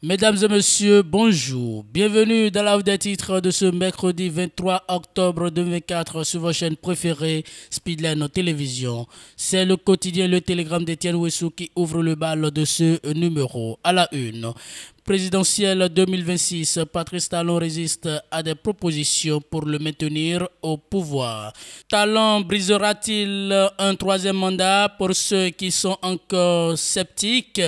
Mesdames et messieurs, bonjour. Bienvenue dans la des titres de ce mercredi 23 octobre 2024 sur vos chaînes préférées, Speedline Télévision. C'est le quotidien Le Télégramme d'Étienne Wessou qui ouvre le bal de ce numéro. À la une, présidentielle 2026, Patrice Talon résiste à des propositions pour le maintenir au pouvoir. Talon brisera-t-il un troisième mandat pour ceux qui sont encore sceptiques?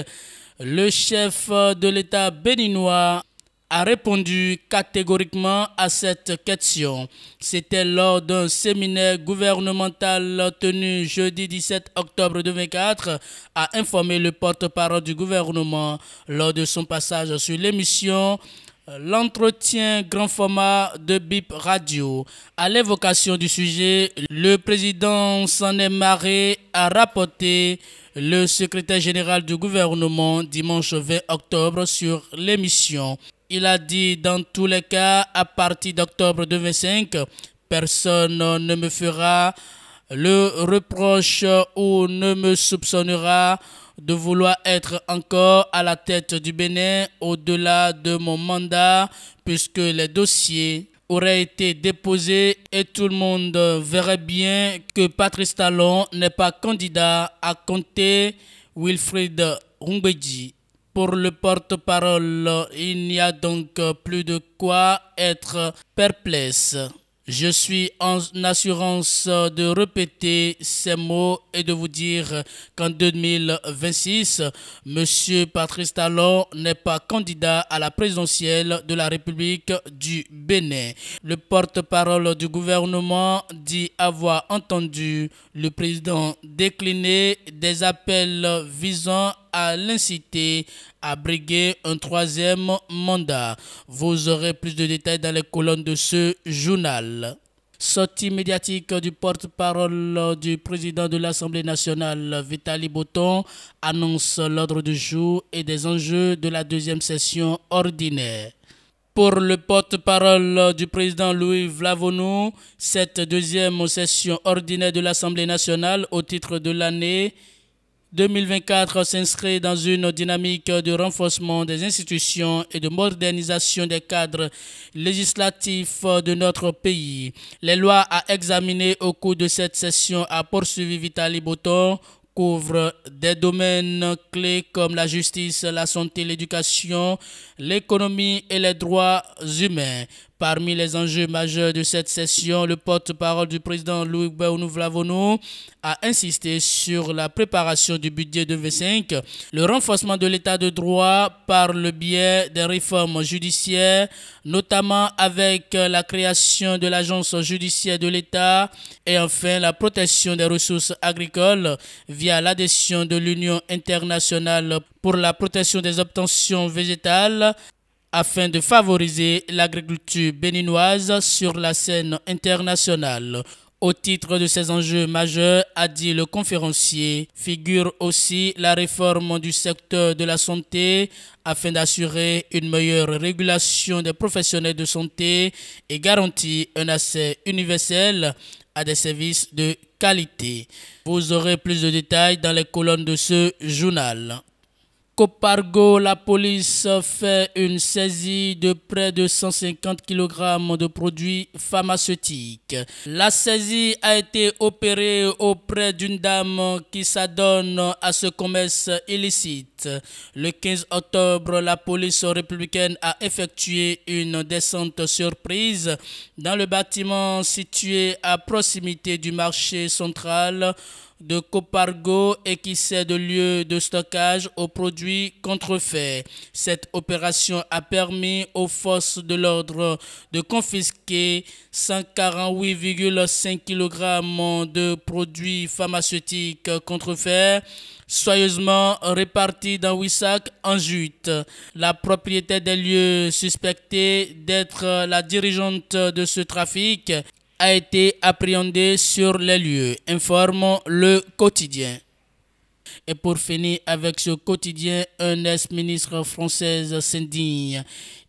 Le chef de l'État béninois a répondu catégoriquement à cette question. C'était lors d'un séminaire gouvernemental tenu jeudi 17 octobre 2024, a informé le porte-parole du gouvernement lors de son passage sur l'émission L'entretien grand format de BIP Radio. À l'évocation du sujet, le président s'en est marré à rapporter le secrétaire général du gouvernement dimanche 20 octobre sur l'émission. Il a dit dans tous les cas, à partir d'octobre 2025, personne ne me fera le reproche ou ne me soupçonnera de vouloir être encore à la tête du Bénin au-delà de mon mandat, puisque les dossiers aurait été déposé et tout le monde verrait bien que Patrice Talon n'est pas candidat à compter Wilfried Rumbedji. Pour le porte-parole, il n'y a donc plus de quoi être perplexe. Je suis en assurance de répéter ces mots et de vous dire qu'en 2026, M. Patrice Talon n'est pas candidat à la présidentielle de la République du Bénin. Le porte-parole du gouvernement dit avoir entendu le président décliner des appels visant à l'inciter à briguer un troisième mandat. Vous aurez plus de détails dans les colonnes de ce journal. Sortie médiatique du porte-parole du président de l'Assemblée nationale, Vitali Boton, annonce l'ordre du jour et des enjeux de la deuxième session ordinaire. Pour le porte-parole du président Louis Vlavonou, cette deuxième session ordinaire de l'Assemblée nationale au titre de l'année 2024 s'inscrit dans une dynamique de renforcement des institutions et de modernisation des cadres législatifs de notre pays. Les lois à examiner au cours de cette session a poursuivi Vitali Boton couvrent des domaines clés comme la justice, la santé, l'éducation, l'économie et les droits humains. Parmi les enjeux majeurs de cette session, le porte-parole du président Louis Béounou Vlavonou a insisté sur la préparation du budget de V5, le renforcement de l'état de droit par le biais des réformes judiciaires, notamment avec la création de l'agence judiciaire de l'État et enfin la protection des ressources agricoles via l'adhésion de l'Union internationale pour la protection des obtentions végétales afin de favoriser l'agriculture béninoise sur la scène internationale. Au titre de ces enjeux majeurs, a dit le conférencier, figure aussi la réforme du secteur de la santé afin d'assurer une meilleure régulation des professionnels de santé et garantir un accès universel à des services de qualité. Vous aurez plus de détails dans les colonnes de ce journal. Copargo, la police fait une saisie de près de 150 kg de produits pharmaceutiques. La saisie a été opérée auprès d'une dame qui s'adonne à ce commerce illicite. Le 15 octobre, la police républicaine a effectué une descente surprise dans le bâtiment situé à proximité du marché central de Copargo et qui sert de lieu de stockage aux produits contrefaits. Cette opération a permis aux forces de l'ordre de confisquer 148,5 kg de produits pharmaceutiques contrefaits soigneusement répartis dans sacs en jute. La propriétaire des lieux suspectés d'être la dirigeante de ce trafic a été appréhendé sur les lieux, informe le quotidien. Et pour finir avec ce quotidien, un ex-ministre française s'indigne.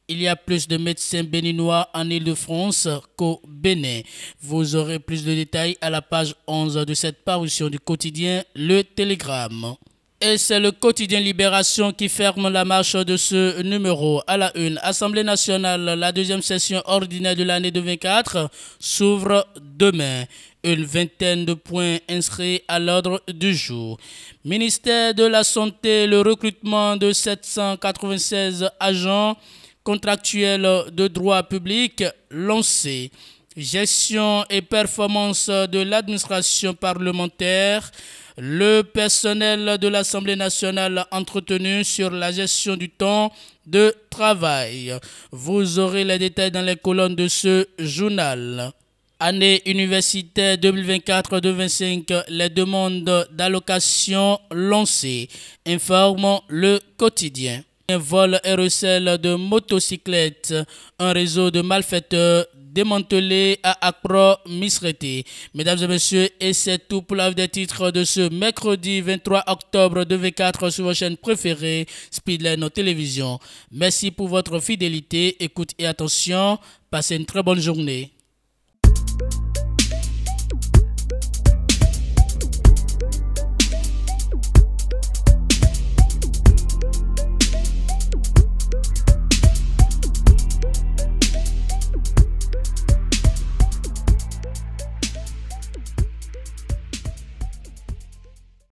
Il y a plus de médecins béninois en Ile-de-France qu'au Bénin. Vous aurez plus de détails à la page 11 de cette parution du quotidien Le Télégramme. Et c'est le quotidien Libération qui ferme la marche de ce numéro. À la une, Assemblée nationale, la deuxième session ordinaire de l'année 2024 s'ouvre demain. Une vingtaine de points inscrits à l'ordre du jour. Ministère de la Santé, le recrutement de 796 agents contractuels de droit public lancé. Gestion et performance de l'administration parlementaire le personnel de l'Assemblée nationale entretenu sur la gestion du temps de travail. Vous aurez les détails dans les colonnes de ce journal. Année universitaire 2024-2025, les demandes d'allocation lancées, informe le quotidien. Un vol et recel de motocyclettes, un réseau de malfaiteurs démantelé à Accra Misrete. Mesdames et messieurs, et c'est tout pour la des titres de ce mercredi 23 octobre 2004 sur vos chaînes préférées, Speedline Télévision. Merci pour votre fidélité, écoute et attention. Passez une très bonne journée.